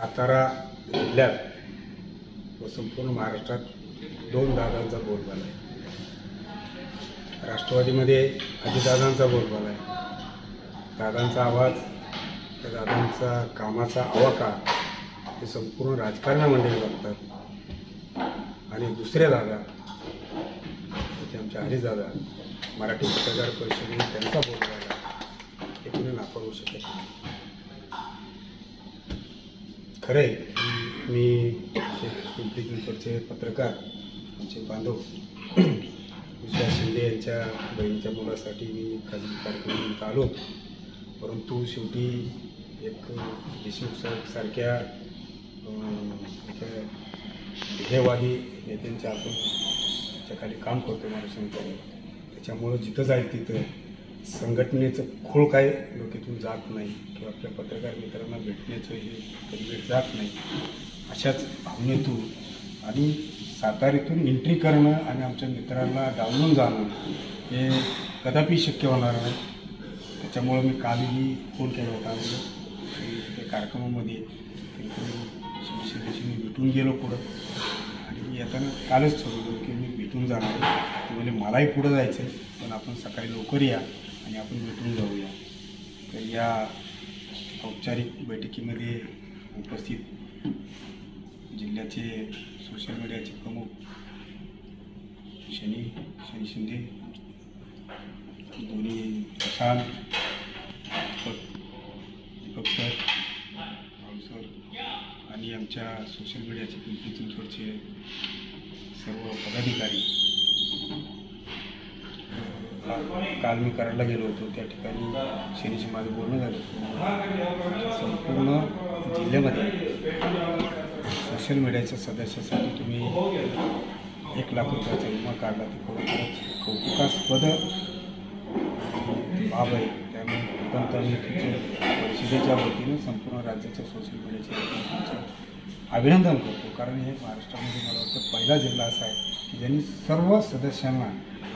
जिल्ह्यात व संपूर्ण महाराष्ट्रात दोन दादांचा बोलबाला आहे. राष्ट्रवादीमध्ये अजितदादांचा बोलबाला आहे. दादांचा आवाज त्या दादांचा कामाचा आवाका हे संपूर्ण राजकारणामध्ये बघतात. आणि दुसरे दादा ते आमचे हरिदादा मराठी पत्रकार परिषदेने त्यांचा बोलबाला हे कुणी नाकारू शकत नाही. खरं आहे मी पिंपरी चिंचवडचे पत्रकार आमचे बांधव विश्वास शिंदे यांच्या बहिणीच्या मुलासाठी मी खाजगी कार्यक्रमात आलो. परंतु शेवटी एक देशमुख सर सारख्या ध्येयवादी नेत्यांच्या आपण त्याच्याखाली काम करतो महाराष्ट्रामध्ये त्याच्यामुळं जिथं जाईल तिथं संघटनेचं खोळ काय? डोक्यातून जात नाही. किंवा आपल्या पत्रकार मित्रांना भेटण्याचं हे कधी वेळ जात नाही. अशाच भावनेतून आणि सातारीतून एंट्री करणं आणि आमच्या मित्रांना डावलून जाणं हे कदापि शक्य होणार नाही. त्याच्यामुळं मी कालही फोन केला होता त्या कार्यक्रमामध्ये शिवसेनेशी मी भेटून गेलो पुढं. आणि येताना कालच ठरवलं की मी भेटून जाणार म्हणजे मलाही पुढं जायचं आहे पण आपण सकाळी लवकर या. आणि आपण भेटून जाऊया. तर या औपचारिक बैठकीमध्ये उपस्थित जिल्ह्याचे सोशल मीडियाचे प्रमुख शनी शनी शिंदे दोन्ही प्रशांत दीपक दीपक सर राहुल सर आणि आमच्या सोशल मीडियाचे पिंपरी चिंचवडचे सर्व पदाधिकारी. काल मी कराडला गेलो होतो. त्या ठिकाणी शनीशी माझं बोलणं झालं. संपूर्ण जिल्ह्यामध्ये सोशल मीडियाच्या सदस्यासाठी तुम्ही एक लाख रुपयाचा विमा काढला. ते खरोखरच कौतुकास्पद बाब आहे. त्यामुळे अत्यंत मी तुमच्या परिषदेच्या वतीनं संपूर्ण राज्याच्या सोशल मीडियाच्या वतीनं अभिनंदन करतो. कारण हे महाराष्ट्रामध्ये मला वाटतं पहिला जिल्हा असा आहे की ज्यांनी सर्व सदस्यांना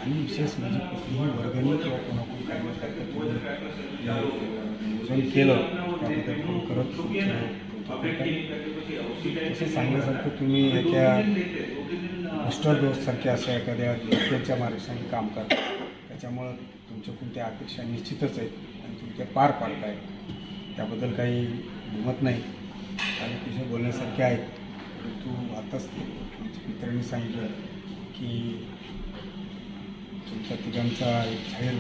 आणि विशेष म्हणजे कुठलीही वर्गणी किंवा कोणाकडून काही करता तुम्ही नियोजन केलं त्याबद्दल खरोखरच तुमचं तसे सांगण्यासारखं तुम्ही याच्या बूस्टर डोससारख्या अशा एखाद्या योजनेच्या मार्गदर्शनाने काम करता. त्याच्यामुळं तुमच्या कोणत्या अपेक्षा निश्चितच आहेत आणि तुम्ही त्या पार पाडताय त्याबद्दल काही हिंमत नाही. आणि तुझे बोलण्यासारखे आहेत. परंतु आताच आमच्या मित्रांनी सांगितलं की तुमच्या तिघांचा एक जाहीर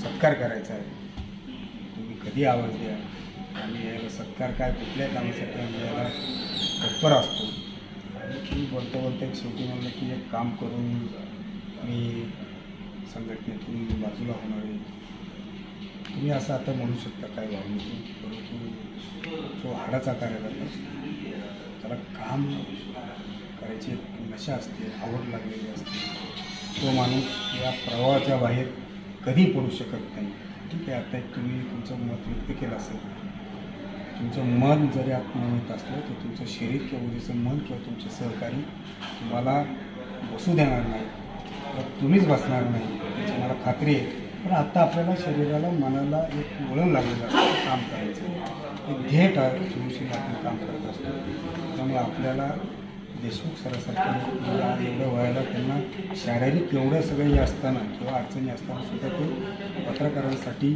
सत्कार करायचा आहे. तुम्ही कधी आवाज द्या आणि याला सत्कार काय कुठल्या कामासाठी आम्ही याला तत्पर असतो? आणि तुम्ही बोलता बोलता एक शेवटी म्हणलं की एक काम करून मी संघटनेतून बाजूला होणार आहे. तुम्ही असं आता म्हणू शकता काय भावनेतून परंतु जो हाडाचा कार्यकर्ता असतो त्याला काम करायची एक नशा असते आवड लागलेली असते. तो माणूस या प्रवाहाच्या बाहेर कधी पडू शकत नाही. ठीक आहे आता एक तुम्ही तुमचं मत व्यक्त केलं असेल. तुमचं मन जरी आत्मनित असलं तर तुमचं शरीर किंवा उद्याचं मन किंवा तुमचे सहकारी तुम्हाला बसू देणार नाही. तर तुम्हीच बसणार नाही. याची मला खात्री आहे. पण आत्ता आपल्याला शरीराला मनाला एक वळण लागलेलं असतं काम करायचं. एक ध्येय ठेवून आपण काम करत असतो. त्यामुळे आपल्याला देशमुख सरासारखे या एवढ्या व्हायला त्यांना शारीरिक एवढं सगळं हे असताना किंवा अडचणी असताना सुद्धा ते पत्रकारांसाठी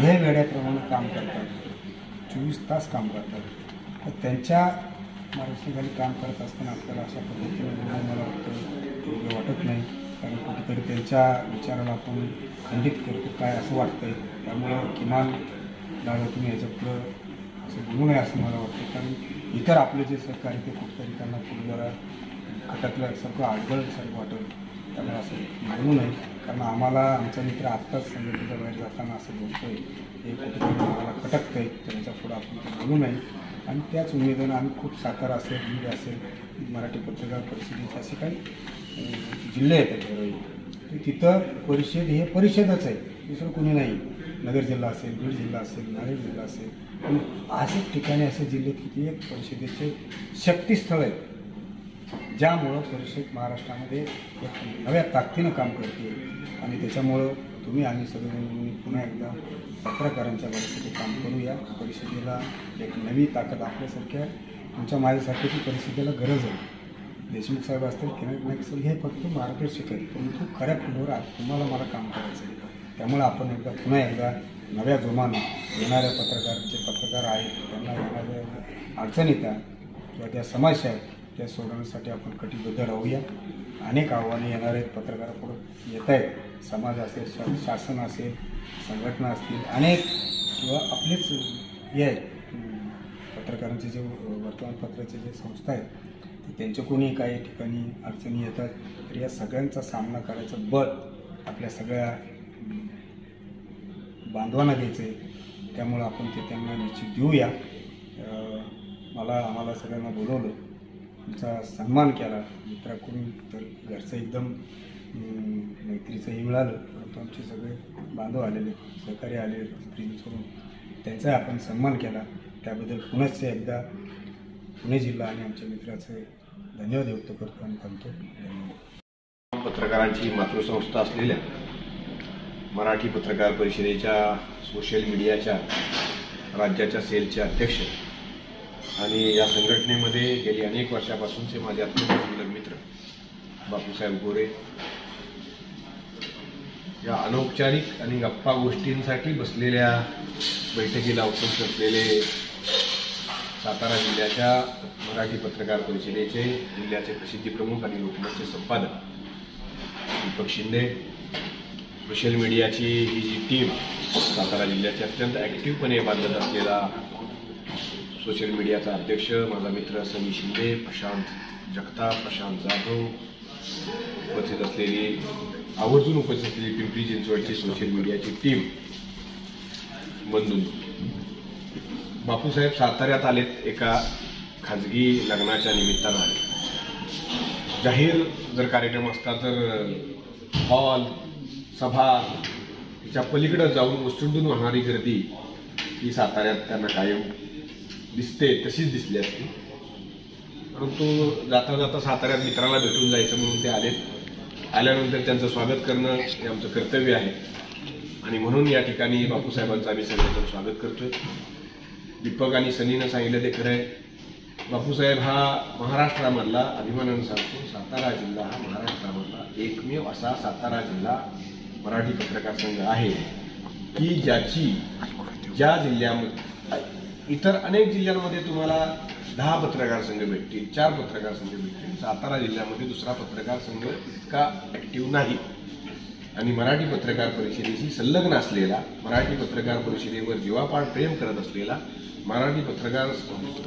ध्येय वेड्याप्रमाणे काम करतात. चोवीस तास काम करतात. तर त्यांच्या मार्गशीखाली काम करत असताना आपल्याला अशा पद्धतीने मला वाटतं. योग्य वाटत नाही. कारण कुठेतरी त्यांच्या विचाराला आपण खंडित करतो काय असं वाटतंय. त्यामुळं किमान दादा तुम्ही याच्या पुढं असं बोलू नये असं मला वाटतं. कारण इतर आपले जे सहकारी ते कुठेतरी त्यांना खूप जरा खटकल्यासारखं अडगळसारखं वाटत. त्यामुळे असं बोलू नये. कारण आम्हाला आमचा मित्र आत्ताच संघटनेच्या बाहेर जाताना असं बोलतोय. हे कुठेतरी आम्हाला खटकतं आहे त्याच्या पुढं आपण म्हणू बोलू नये. आणि त्याच उमेदीनं आम्ही खूप सातारा असेल बीड असेल मराठी पत्रकार परिषदेचे असे काही जिल्हे आहेत त्याच्यावर. तिथं परिषद हे परिषदच आहे. दुसरं कोणी नाही. नगर जिल्हा असेल बीड जिल्हा असेल नांदेड जिल्हा असेल पण असे ठिकाणी असे जिल्हे किती की एक परिषदेचे शक्तीस्थळ आहेत. ज्यामुळं परिषद महाराष्ट्रामध्ये एक नव्या ताकदीनं काम करते. आणि त्याच्यामुळं तुम्ही आम्ही सगळ्यांनी पुन्हा एकदा पत्रकारांच्या भल्यासाठी काम करूया. परिषदेला एक नवी ताकद आपल्यासारख्या माझ्यासारखी ती परिस्थितीला गरज आहे. देशमुख साहेब असतील किरण नाईक असेल हे फक्त मार्गदर्शक आहेत परंतु खऱ्या फुलवर तुम्हाला मला काम करायचं आहे. त्यामुळे आपण एकदा पुन्हा एकदा नव्या जोमानं येणाऱ्या पत्रकार जे पत्रकार आहेत त्यांना येणाऱ्या अडचणी त्या किंवा त्या समस्या आहेत त्या सोडवण्यासाठी आपण कटिबद्ध राहूया. अनेक आव्हाने येणारे पत्रकारापुढे येत आहेत. समाज असेल शा शासन असेल संघटना असतील अनेक किंवा आपलेच हे आहेत. पत्रकारांचे जे वर्तमानपत्राचे जे संस्था आहेत त्यांच्या त्यांच्याकडूनही काही ठिकाणी अडचणी येतात. तर या सगळ्यांचा सामना करायचं बळ आपल्या सगळ्या बांधवांना द्यायचं आहे त्यामुळं आपण ते त्यांना निश्चित देऊया. मला आम्हाला सगळ्यांना बोलवलं. तुमचा सन्मान केला. मित्राकडून तर घरचं एकदम मैत्रीचंही मिळालं. परंतु आमचे सगळे बांधव आलेले सहकारी आले करून त्यांचा आपण सन्मान केला. त्याबद्दल पुनश्च एकदा पुणे जिल्हा आणि आमच्या मित्राचे धन्यवाद व्यक्त करतो आणि थांबतो. धन्यवाद. पत्रकारांची मातृसंस्था असलेल्या मराठी पत्रकार परिषदेच्या सोशल मीडियाच्या राज्याच्या सेलचे अध्यक्ष. आणि या संघटनेमध्ये गेली अनेक वर्षापासूनचे माझे अत्यंत सुंदर मित्र बापूसाहेब गोरे. या अनौपचारिक आणि गप्पा गोष्टींसाठी बसलेल्या बैठकीला उपस्थित असलेले सातारा जिल्ह्याच्या मराठी पत्रकार परिषदेचे जिल्ह्याचे प्रसिद्धी प्रमुख आणि लोकमतचे संपादक दीपक शिंदे सोशल मीडियाची ही जी टीम सातारा जिल्ह्याची अत्यंत ॲक्टिव्हपणे बांधत असलेला सोशल मीडियाचा अध्यक्ष माझा मित्र सनी शिंदे प्रशांत जगताप प्रशांत जाधव उपस्थित असलेली आवर्जून उपस्थित असलेली पिंपरी चिंचवडची सोशल मीडियाची टीम बंधून बापूसाहेब साताऱ्यात आलेत एका खाजगी लग्नाच्या निमित्तानं. आले जाहीर जर कार्यक्रम असता तर हॉल सभा तिच्या पलीकडं जाऊन ओसंडून वाहणारी गर्दी ही साताऱ्यात त्यांना कायम दिसते तशीच दिसली असती. परंतु जाता जाता साताऱ्यात मित्राला भेटून जायचं म्हणून ते आलेत. आल्यानंतर त्यांचं स्वागत करणं हे आमचं कर्तव्य आहे. आणि म्हणून या ठिकाणी बापूसाहेबांचं आम्ही सगळ्यांचं स्वागत करतोय. दीपक आणि सनीनं सांगितलं ते खरं आहे. बापूसाहेब हा महाराष्ट्रामधला अभिमानानं सांगतो सातारा जिल्हा हा महाराष्ट्रामधला एकमेव असा सातारा जिल्हा मराठी पत्रकार संघ आहे की ज्याची ज्या जिल्ह्यामध्ये इतर अनेक जिल्ह्यांमध्ये तुम्हाला दहा पत्रकार संघ भेटतील चार पत्रकार संघ भेटतील. सातारा जिल्ह्यामध्ये दुसरा पत्रकार संघ इतका ॲक्टिव्ह नाही. आणि मराठी पत्रकार परिषदेशी संलग्न असलेला मराठी पत्रकार परिषदेवर जीवापाड प्रेम करत असलेला मराठी पत्रकार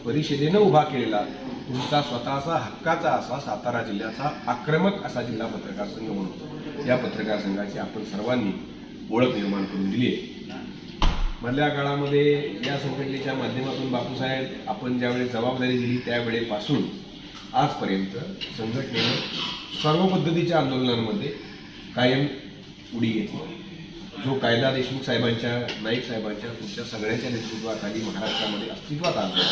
परिषदेनं उभा केलेला तुमचा स्वतःचा हक्काचा असा सातारा जिल्ह्याचा आक्रमक असा जिल्हा पत्रकार संघ म्हणून. या पत्रकार संघाची आपण सर्वांनी ओळख निर्माण करून दिली आहे. मधल्या काळामध्ये या संघटनेच्या माध्यमातून बापूसाहेब आपण ज्यावेळी जबाबदारी दिली त्यावेळेपासून आजपर्यंत संघटनेनं सर्व पद्धतीच्या आंदोलनांमध्ये कायम उडी घेतली जो कायदा देशमुख साहेबांच्या नाईक साहेबांच्या तुमच्या सगळ्यांच्या नेतृत्वाखाली महाराष्ट्रामध्ये अस्तित्वात आला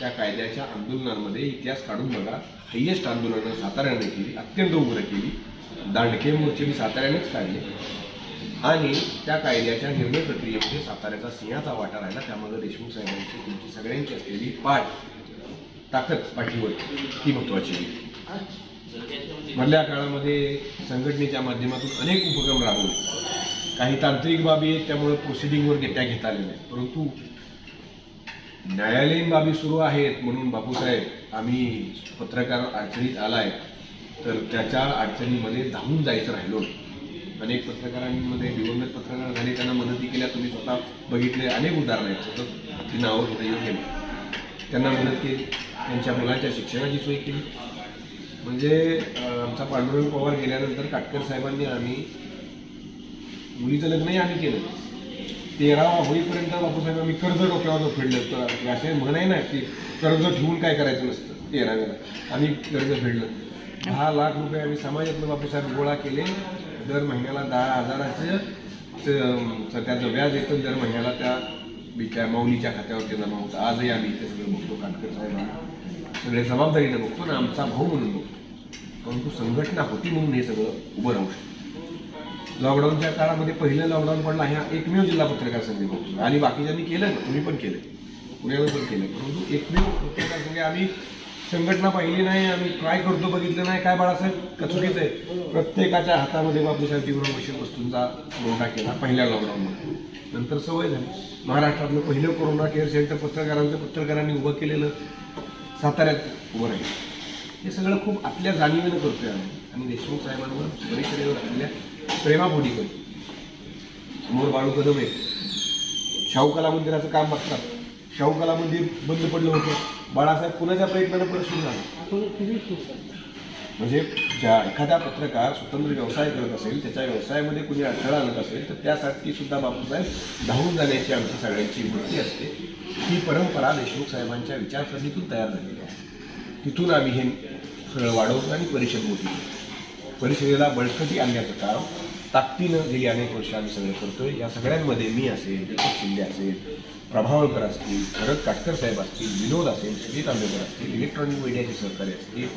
त्या कायद्याच्या आंदोलनांमध्ये इतिहास काढून बघा हायेस्ट आंदोलनं साताऱ्याने केली अत्यंत उग्र केली. दांडके मोर्चे मी साताऱ्यानेच काढले. आणि त्या कायद्याच्या निर्णय प्रक्रियेमध्ये साताऱ्याचा सिंहाचा वाटा राहिला. त्यामध्ये देशमुख साहेबांची तुमची सगळ्यांची असलेली पाठ ताकद पाठीवर ती महत्वाची आहे. मधल्या काळामध्ये संघटनेच्या माध्यमातून अनेक उपक्रम राबवले. काही तांत्रिक बाबी आहेत त्यामुळे प्रोसिडिंगवर डेटा घेता आले नाही परंतु न्यायालयीन बाबी सुरू आहेत म्हणून बापूसाहेब आम्ही पत्रकार अडचणीत आलाय. तर त्याच्या अडचणीमध्ये धावून जायचं राहिलो अनेक पत्रकारांमध्ये दिवंगत पत्रकार झाले त्यांना मदती केल्या तुम्ही स्वतः बघितले अनेक उदाहरणं आहेत. सतत ती नावं घेता योग्य त्यांना मदत केली. त्यांच्या मुलांच्या शिक्षणाची सोय केली. म्हणजे आमचा पांडुरंग पवार गेल्यानंतर काटकर साहेबांनी आम्ही मुलीचं लग्नही आम्ही केलं. तेरावा होईपर्यंत बापूसाहेब आम्ही कर्ज डोक्यावर फेडलं. तर असे म्हणाय ना की कर्ज ठेवून काय करायचं नसतं. तेराव्याला आम्ही कर्ज फेडलं. दहा लाख रुपये आम्ही समाजातून बापूसाहेब गोळा केले. दर महिन्याला दहा हजाराचं त्याचं व्याज येतं दर महिन्याला त्या बिच्या माऊलीच्या खात्यावरती जमा होतं. आजही आम्ही इथे सगळं बघतो काटकर साहेबांना सगळे जबाबदारीनं बघतो ना आमचा भाऊ म्हणून बघतो. परंतु संघटना होती म्हणून हे सगळं उभं राहू शकतं. लॉकडाऊनच्या काळामध्ये पहिलं लॉकडाऊन पडला ह्या एकमेव जिल्हा पत्रकार संघ बघतो. आणि बाकीच्यांनी केलं ना तुम्ही पण केलं. पुण्याला पण केलं. परंतु एकमेव पत्रकार संघ आम्ही संघटना पाहिली नाही आम्ही काय करतो बघितलं नाही. काय बाळासाहेब का चुकीचं आहे? प्रत्येकाच्या हातामध्ये बापूसाहेब तिकडून मशीन वस्तूंचा पुरवठा केला पहिल्या लॉकडाऊनमध्ये नंतर सवय झाली. महाराष्ट्रातलं पहिलं कोरोना केअर सेंटर पत्रकारांचं पत्रकारांनी उभं केलेलं साताऱ्यात उभं राहील हे सगळं खूप आपल्या जाणीवेनं करतोय आम्ही. आणि देशमुख साहेबांवर परिषदेवर आपल्या प्रेमापोटी करतो समोर बाळू कदम आहे शाहू कला मंदिराचं काम बघतात. शाहू कला मंदिर बंद पडलं होतं. बाळासाहेब कुणाच्या प्रयत्नानं परत सुरू झालं. म्हणजे ज्या एखादा पत्रकार स्वतंत्र व्यवसाय करत असेल त्याच्या व्यवसायामध्ये कुणी अडथळा आणत असेल तर त्यासाठी सुद्धा बापूसाहेब धावून जाण्याची आमची सगळ्यांची वृत्ती असते. ही परंपरा देशमुख साहेबांच्या विचारसरणीतून तयार झालेली आहे. तिथून आम्ही हे सगळं वाढवतो आणि परिषद मोठी. परिषदेला बळकटी आणण्याचं काम ताकदीनं गेली अनेक वर्ष आम्ही सगळं करतोय. या सगळ्यांमध्ये मी असेल दीपक शिंदे असेल प्रभावळकर असतील भरत काटकर साहेब असतील विनोद असेल सुजित आंबेकर असतील इलेक्ट्रॉनिक मीडियाचे सहकारी असतील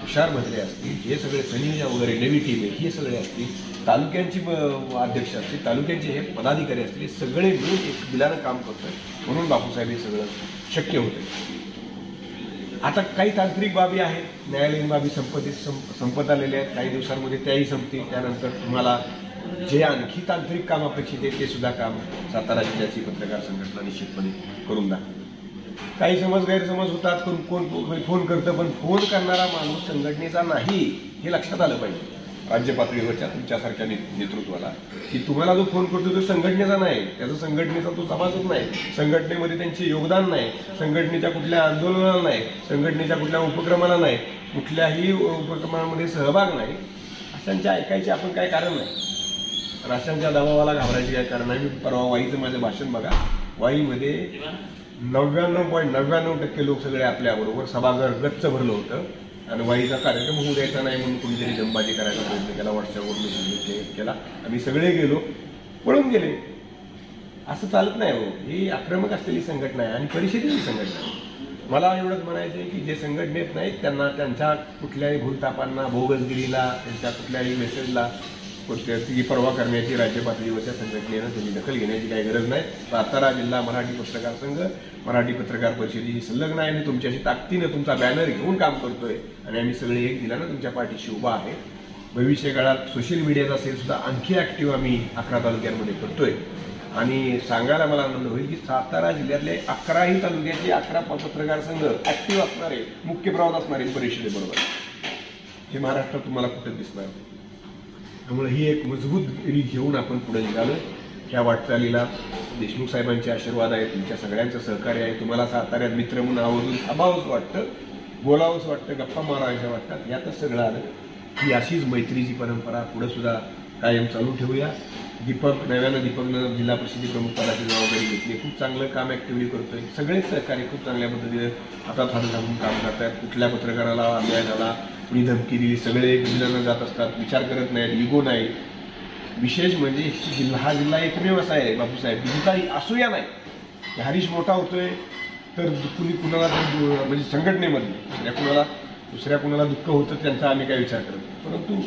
तुषार म्हात्रे असतील हे सगळे सनीजा वगैरे नवी टीम आहे हे सगळे असतील तालुक्यांची अध्यक्ष असतील तालुक्यांचे हे पदाधिकारी असतील सगळे मिळून एक दिलानं काम करतोय. म्हणून बापूसाहेब हे सगळं शक्य होतं आता काही तांत्रिक बाबी आहेत. न्यायालयीन बाबी संपत्ती संप संपत आलेल्या आहेत. काही दिवसांमध्ये त्याही संपतील. त्यानंतर तुम्हाला जे आणखी तांत्रिक काम अपेक्षित आहे ते सुद्धा काम सातारा जिल्ह्याची पत्रकार संघटना निश्चितपणे करून दाखवेल. काही समज गैरसमज होतात. कोण कोण फोन करतं पण फोन करणारा माणूस संघटनेचा नाही हे लक्षात आलं पाहिजे. राज्य पातळीवरच्या तुमच्यासारख्या ने- नेतृत्वाला. की तुम्हाला जो फोन करतो तो संघटनेचा नाही. त्याचा संघटनेचा तो समाजच नाही. संघटनेमध्ये त्यांचे योगदान नाही. संघटनेच्या कुठल्या आंदोलनाला नाही. संघटनेच्या कुठल्या उपक्रमाला नाही. कुठल्याही उपक्रमामध्ये सहभाग नाही. अशांच्या ऐकायचे आपण काय कारण नाही? राष्ट्रांच्या दबावाला घाबरायचे काय कारण नाही? मी परवा वाईचं माझं भाषण बघा. वाईमध्ये नव्याण्णव पॉईंट नव्याण्णव टक्के लोक सगळे आपल्याबरोबर सभागृह गच्च भरलं होतं. आणि वाईचा कार्यक्रम होऊ द्यायचा नाही म्हणून कुणीतरी दमबाजी करायचा प्रयत्न केला व्हॉट्सअपवर मेसेज केला. आम्ही सगळे गेलो. पळून गेले. असं चालत नाही हो. ही आक्रमक असलेली संघटना आहे आणि परिषदेची संघटना आहे. मला एवढंच म्हणायचं आहे की जे संघटनेत नाहीत त्यांना त्यांच्या कुठल्याही भूलतापांना भोगसगिरीला त्यांच्या कुठल्याही मेसेजला कोणत्याची पर्वा करण्याची राज्य पातळीवरच्या संघटनेनं त्यांनी दखल घेण्याची काही गरज नाही. सातारा जिल्हा मराठी पत्रकार संघ मराठी पत्रकार परिषदेची संलग्न आहे आणि तुमच्याशी ताकदीनं तुमचा बॅनर घेऊन काम करतोय. आणि आम्ही सगळे एक दिल्यानं तुमच्या पाठीशी उभा आहे. भविष्य काळात सोशल मीडियाचा सेल सुद्धा आणखी ऍक्टिव्ह आम्ही अकरा तालुक्यांमध्ये करतोय. आणि सांगायला मला आनंद होईल की सातारा जिल्ह्यातले अकराही तालुक्याचे अकरा पत्रकार संघ ऍक्टिव्ह असणारे मुख्य प्रवाहात असणारे परिषदेबरोबर. हे महाराष्ट्रात तुम्हाला कुठे दिसणार नाही. त्यामुळे ही एक मजबूत रीत घेऊन आपण पुढे निघालो ह्या वाटचालीला देशमुख साहेबांचे आशीर्वाद आहे तुमच्या सगळ्यांचं सहकार्य आहे. तुम्हाला साताऱ्यात मित्र म्हणून आवर्जून थांबावंच वाटतं बोलावंच वाटतं गप्पा मारायच्या वाटतात. यातच सगळं आलं. ही अशीच मैत्रीची परंपरा पुढे सुद्धा कायम चालू ठेवूया. दीपक नव्यानं दीपकनं जिल्हा परिषदे प्रमुख पदाची जबाबदारी घेतली. खूप चांगलं काम ऍक्टिव्हली करतोय. सगळेच सहकारी खूप चांगल्या पद्धतीने हातात हात घालून काम करतायत. कुठल्या पत्रकाराला अन्याय झाला कुणी धमकी दिली सगळे एकमेकांना जात असतात विचार करत नाहीत इगो नाही. विशेष म्हणजे जिल्हा हा जिल्हा एकमेव असा आहे बापूसाहेब. जिल्हा असूया नाही. हरीश मोठा होतोय तर कुणी कुणाला तर म्हणजे संघटनेमध्ये दुसऱ्या कुणाला दुसऱ्या कुणाला दुःख होतं त्यांचा आम्ही काय विचार करत परंतु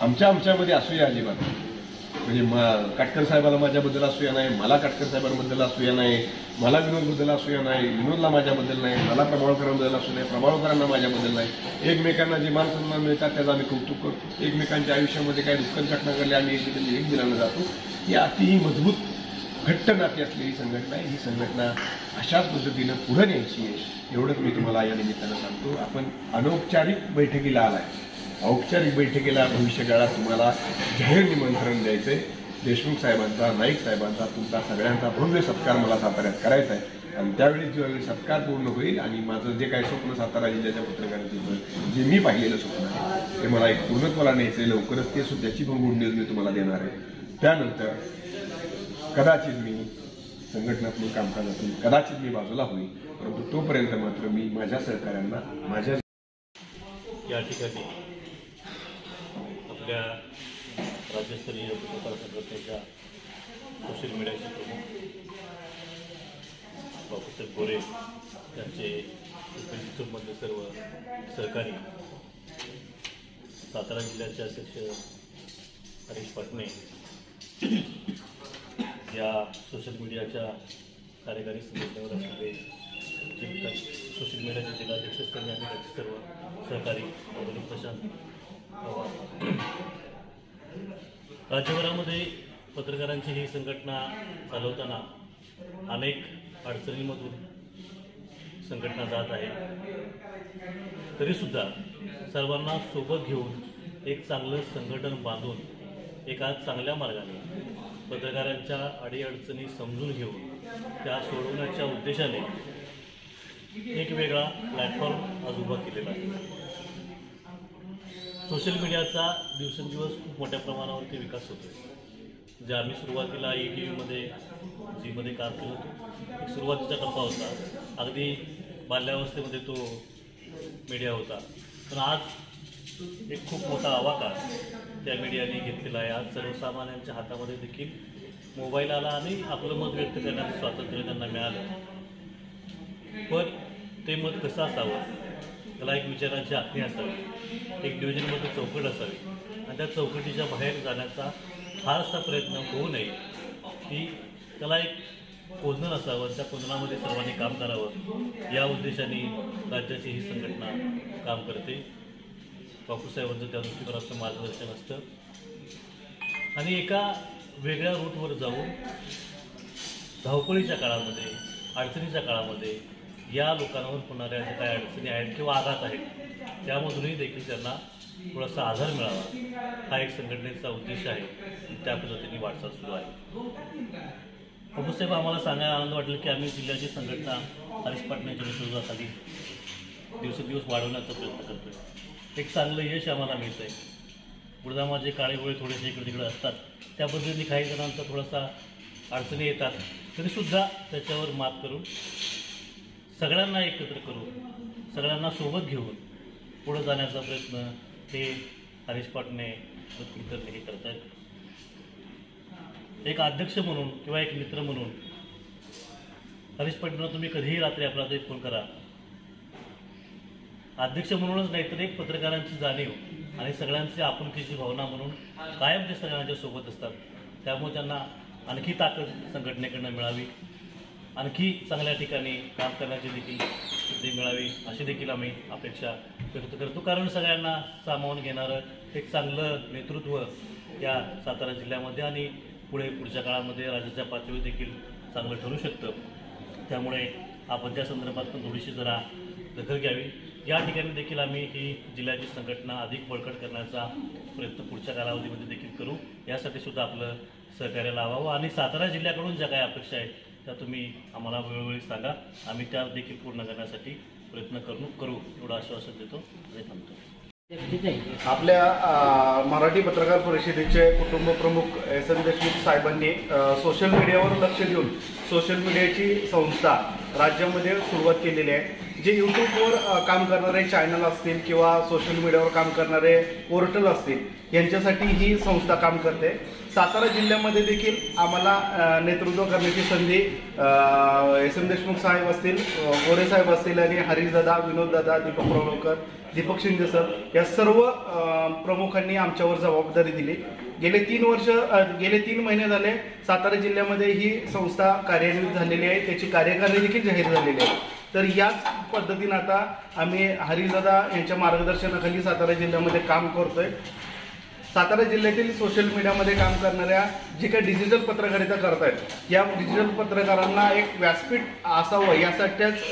आमच्या आमच्यामध्ये असूया अजिबात. म्हणजे मा- काटकर साहेबाला माझ्याबद्दल असूया नाही मला काटकर साहेबांबद्दल असूया नाही मला विनोदबद्दल असूया नाही विनोदला माझ्याबद्दल नाही मला प्रमाणकरांबद्दल असू नाही प्रभावकरांना माझ्याबद्दल नाही. एकमेकांना जे मानसन्मान मिळतात त्याचं आम्ही कौतुक करतो. एकमेकांच्या आयुष्यामध्ये काही दुःखद घटना घडल्या आम्ही एकमेकांना एक दिलानं जातो. ही अतिही मजबूत घट्ट नाती असलेली संघटना आहे. ही संघटना अशाच पद्धतीनं पुढे न्यायची आहे. एवढंच मी तुम्हाला या निमित्तानं सांगतो. आपण अनौपचारिक बैठकीला आला आहे औपचारिक बैठकीला भविष्य काळात तुम्हाला जाहीर निमंत्रण द्यायचंय. देशमुख साहेबांचा नाईक साहेबांचा तुमचा सगळ्यांचा भव्य सत्कार मला साताऱ्यात करायचा आहे. आणि त्यावेळी ज्यावेळी सत्कार पूर्ण होईल आणि माझं जे काही स्वप्न सातारा जिल्ह्याच्या पत्रकारांचं जे मी पाहिलेलं स्वप्न आहे ते मला एक पूर्णत्वाला न्यायचं आहे लवकरच ते सुद्धा त्याची पण गुड न्यूज मी तुम्हाला देणार आहे. त्यानंतर कदाचित मी संघटनात्मक कामकाजातून कदाचित मी बाजूला होईल परंतु तोपर्यंत मात्र मी माझ्या सहकाऱ्यांना माझ्या या ठिकाणी आपल्या राज्यस्तरीय पत्रकार संघटनेच्या सोशल मीडियाचे प्रमुख बापूसाहेब गोरे त्यांचे संबंध सर्व सहकारी सातारा जिल्ह्याचे अध्यक्ष हरीश पाटणे या सोशल मीडियाच्या कार्यकारी संघटनेवर असणारे सोशल मीडियाचे जिल्हाध्यक्ष असतील आणि सर्व सहकारी प्रशांत राज्यभरामध्ये पत्रकारांची ही संघटना चालवताना अनेक अडचणींमधून संघटना जात आहे तरीसुद्धा सर्वांना सोबत घेऊन एक चांगलं संघटन बांधून एका चांगल्या मार्गाने पत्रकारांच्या अडीअडचणी समजून घेऊन त्या सोडवण्याच्या उद्देशाने एक वेगळा प्लॅटफॉर्म आज उभा केलेला आहे. सोशल मीडियाचा दिवसेंदिवस खूप मोठ्या प्रमाणावरती विकास होतो जे आम्ही सुरुवातीला ई टी व्हीमध्ये झीमध्ये काम केलं होतं एक सुरुवातीचा टप्पा होता. अगदी बाल्यावस्थेमध्ये तो मीडिया होता. पण आज एक खूप मोठा आवाका त्या मीडियाने घेतलेला आहे. आज सर्वसामान्यांच्या हातामध्ये देखील मोबाईल आला आणि आपलं मत व्यक्त करण्याचं स्वातंत्र्य त्यांना मिळालं. पण ते मत कसं असावं? त्याला एक विचारांची आखणी असावी. एक नियोजनबद्ध चौकट असावी. आणि त्या चौकटीच्या बाहेर जाण्याचा फारसा प्रयत्न होऊ नये. की त्याला एक कोंदण असावं त्या कोंदणामध्ये सर्वांनी काम करावं. या उद्देशाने राज्याची ही संघटना काम करते. बापूसाहेबांचं त्या दृष्टिकोनाचं मार्गदर्शन असतं. आणि एका वेगळ्या रूटवर जाऊन धावपळीच्या काळामध्ये अडचणीच्या काळामध्ये या लोकांवर होणाऱ्या ज्या काही अडचणी आहेत किंवा आघात आहेत त्यामधूनही देखील त्यांना थोडासा आधार मिळावा. हा एक संघटनेचा उद्देश आहे. त्या पद्धतीने वाटचाल सुरू आहे. बाबूसाहेब आम्हाला सांगायला आनंद वाटेल की आम्ही जिल्ह्याची संघटना हरीश पाटण्याच्या नेतृत्वाखाली दिवसेंदिवस वाढवण्याचा प्रयत्न करतोय. एक चांगलं यश आम्हाला मिळतं आहे पुढे माझे काळे गोळे थोडेसे इकडे तिकडे असतात त्या पद्धतीने काही जणांचा थोडासा अडचणी येतात तरीसुद्धा त्याच्यावर मात करून सगळ्यांना एकत्र करून सगळ्यांना सोबत घेऊन पुढे जाण्याचा प्रयत्न हे हरीश पाटणे व कुलकर्णी हे करत आहेत एक अध्यक्ष म्हणून किंवा एक मित्र म्हणून हरीश पाटणला तुम्ही कधीही रात्री आपला एक फोन करा. अध्यक्ष म्हणूनच नाही तर एक पत्रकारांची जाणीव आणि सगळ्यांची आपुलकीची भावना म्हणून कायम ते सगळ्यांच्या सोबत असतात. त्यामुळे त्यांना आणखी ताकद संघटनेकडनं मिळावी. आणखी चांगल्या ठिकाणी काम करण्याची देखील संधी मिळावी अशी देखील आम्ही अपेक्षा करतो करतो. कारण सगळ्यांना सामावून घेणारं एक चांगलं नेतृत्व या सातारा जिल्ह्यामध्ये आणि पुढे पुढच्या काळामध्ये राज्याच्या पातळीवर देखील चांगलं ठरू शकतं. त्यामुळे आपण त्या संदर्भात पण थोडीशी जरा दखल घ्यावी. या ठिकाणी देखील आम्ही ही जिल्ह्याची संघटना अधिक बळकट करण्याचा प्रयत्न पुढच्या कालावधीमध्ये देखील करू. यासाठी सुद्धा आपलं सहकार्य लावावं. आणि सातारा जिल्ह्याकडून ज्या काही अपेक्षा आहेत त्या तुम्ही आम्हाला वेळोवेळी सांगा. आम्ही त्या देखील पूर्ण करण्यासाठी प्रयत्न करू करू एवढं आश्वासन देतो आणि थांबतो. आपल्या मराठी पत्रकार परिषदेचे कुटुंब प्रमुख एस एन देशमुख साहेबांनी सोशल मीडियावर लक्ष देऊन सोशल मीडियाची संस्था राज्यामध्ये सुरुवात केलेली आहे. जे यूट्यूबवर काम करणारे चॅनल असतील किंवा सोशल मीडियावर काम करणारे पोर्टल असतील यांच्यासाठी ही संस्था काम करते. सातारा जिल्ह्यामध्ये देखील आम्हाला नेतृत्व करण्याची संधी एस एम देशमुख साहेब असतील गोरे साहेब असतील आणि हरीशदादा विनोददादा दीपक प्रवळकर दीपक शिंदे सर या सर्व प्रमुखांनी आमच्यावर जबाबदारी दिली. गेले तीन वर्ष गेले तीन महिने झाले सातारा जिल्ह्यामध्ये ही संस्था कार्यान्वित झालेली आहे त्याची कार्यकारिणी देखील जाहीर झालेली आहे. तर याच पद्धतीनं आता आम्ही हरिदादा यांच्या मार्गदर्शनाखाली सातारा जिल्ह्यामध्ये काम करतोय. सातारा जिल्ह्यातील सोशल मीडियामध्ये काम करणाऱ्या जे काही डिजिटल पत्रकारिता करतायत या डिजिटल पत्रकारांना एक व्यासपीठ असावं यासाठीच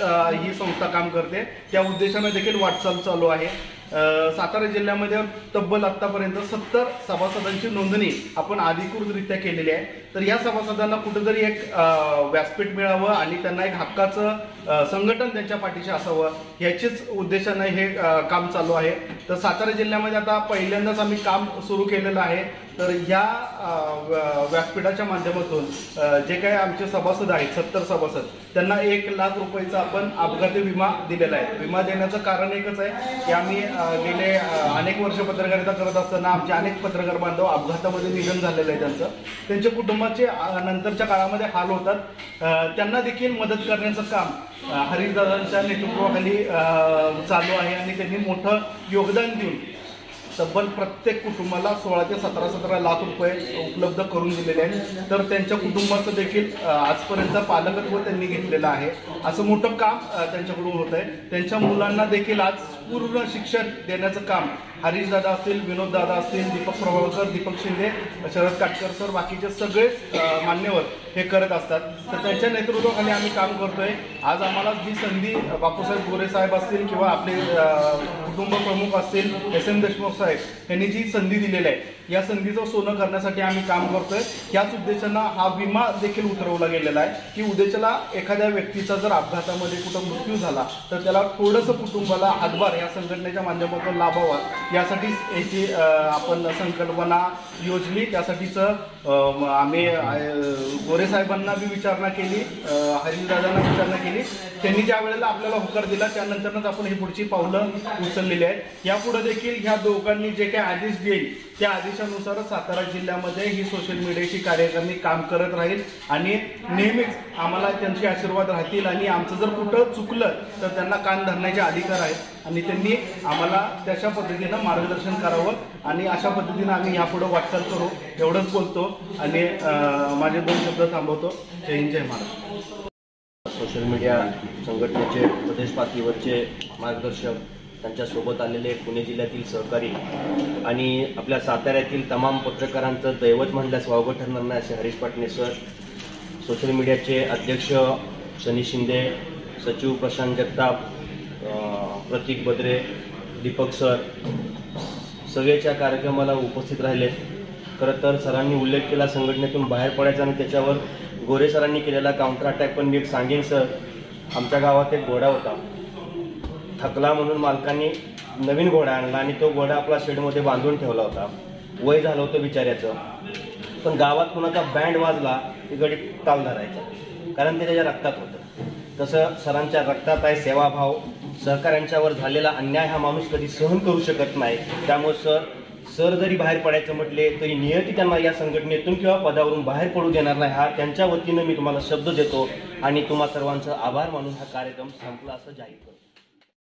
ही संस्था काम करते. त्या उद्देशाने देखील वाटचाल चालू आहे. सातारा जिल्ह्यामध्ये तब्बल आतापर्यंत सत्तर सभासदांची नोंदणी आपण अधिकृतरित्या केलेली आहे. तर या सभासदांना कुठंतरी एक व्यासपीठ मिळावं आणि त्यांना एक हक्काचं संघटन त्यांच्या पाठीशी असावं याचीच उद्देशानं हे काम चालू आहे. तर सातारा जिल्ह्यामध्ये आता पहिल्यांदाच आम्ही काम सुरू केलेलं आहे. तर या व्या- व्यासपीठाच्या माध्यमातून जे काही आमचे सभासद आहेत सत्तर सभासद त्यांना एक लाख रुपयाचा आपण अपघाती विमा दिलेला आहे. विमा देण्याचं कारण एकच आहे की आम्ही गेले अनेक वर्ष पत्रकारिता करत असताना आमचे अनेक पत्रकार बांधव अपघातामध्ये निधन झालेलं आहे त्यांचं. त्यांच्या कुटुंबाचे नंतरच्या काळामध्ये हाल होतात. त्यांना देखील मदत करण्याचं काम हरिशदादांच्या नेतृत्वाखाली चालू आहे आणि त्यांनी मोठं योगदान देऊन तब्बल प्रत्येक कुटुंबाला सोळा ते सतरा सतरा लाख रुपये उपलब्ध करून दिलेले आहेत. तर त्यांच्या कुटुंबाचं देखील आजपर्यंत पालकत्व त्यांनी घेतलेलं आहे. असं मोठं काम त्यांच्याकडून होत आहे त्यांच्या मुलांना देखील आज पूर्ण शिक्षण देण्याचं काम हरीश दादा असतील विनोद दादा असतील दीपक प्रभावकर दीपक शिंदे शरद काटकर सर बाकीचे सगळेच मान्यवर हे करत असतात. तर त्यांच्या नेतृत्वाखाली आम्ही काम करतोय. आज आम्हाला जी संधी बापूसाहेब गोरे साहेब असतील किंवा आपले कुटुंब प्रमुख असतील एस एम देशमुख साहेब यांनी जी संधी दिलेली आहे या संधीचं सोनं करण्यासाठी आम्ही काम करतोय. याच उद्देशानं हा विमा देखील उतरवला गेलेला आहे की उद्देशाला एखाद्या व्यक्तीचा जर अपघातामध्ये कुठं मृत्यू झाला तर त्याला थोडंसं कुटुंबाला हातभार या संघटनेच्या माध्यमातून लाभावा. यासाठीच याची आपण संकल्पना योजली. त्यासाठीचं आम्ही गोरेसाहेबांना गोरे साहेबांना बी विचारणा केली हरिदादांना विचारणा केली. त्यांनी ज्या वेळेला आपल्याला होकार दिला त्यानंतरच आपण ही पुढची पावलं उचललेली आहेत. यापुढे देखील ह्या दोघांनी जे काही आदेश देईल त्या आदेशानुसार सातारा जिल्ह्यामध्ये ही सोशल मीडियाची कार्यक्रमी काम करत राहील आणि नेहमीच आम्हाला त्यांचे आशीर्वाद राहतील आणि आमचं जर कुठं चुकलं तर त्यांना कान धरण्याचे अधिकार आहेत आणि त्यांनी आम्हाला तशा पद्धतीनं मार्गदर्शन करावं आणि अशा पद्धतीनं आम्ही यापुढे वाटचाल करू एवढंच बोलतो आणि माझे दोन शब्द थांबवतो. जय हिंद जय महाराज सोशल मीडिया संघटनेचे प्रदेश पातळीवरचे मार्गदर्शक त्यांच्यासोबत आलेले पुणे जिल्ह्यातील सहकारी आणि आपल्या साताऱ्यातील तमाम पत्रकारांचं दैवत म्हणल्यास वावगं ठरणार नाही असे हरीश पाटणे सर सोशल मीडियाचे अध्यक्ष शनी शिंदे सचिव प्रशांत जगताप प्रतीक बद्रे दीपक सर सगळेच्या कार्यक्रमाला उपस्थित राहिले. खरं तर सरांनी उल्लेख केला संघटनेतून बाहेर पडायचा आणि त्याच्यावर गोरे सरांनी केलेला काउंटर अटॅक पण मी एक सांगेन सर. आमच्या गावात एक घोडा होता. थकला म्हणून मालकांनी नवीन घोडा आणला आणि तो घोडा आपला शेडमध्ये बांधून ठेवला होता. वय झालं होतं बिचाऱ्याचं. पण गावात कुणाचा बँड वाजला की गडी ताल धरायचा. कारण ते त्याच्या रक्तात होतं. तसं सरांच्या रक्तात आहे सेवाभाव. सहकाऱ्यांच्यावर झालेला अन्याय हा माणूस कधी सहन करू शकत नाही. त्यामुळे सर सर जरी बाहेर पडायचं म्हटले तरी नियती त्यांना या संघटनेतून किंवा पदावरून बाहेर पडू देणार नाही. हा त्यांच्या वतीनं मी तुम्हाला शब्द देतो. आणि तुम्हा सर्वांचा आभार मानून हा कार्यक्रम संपला असं जाहीर करतो.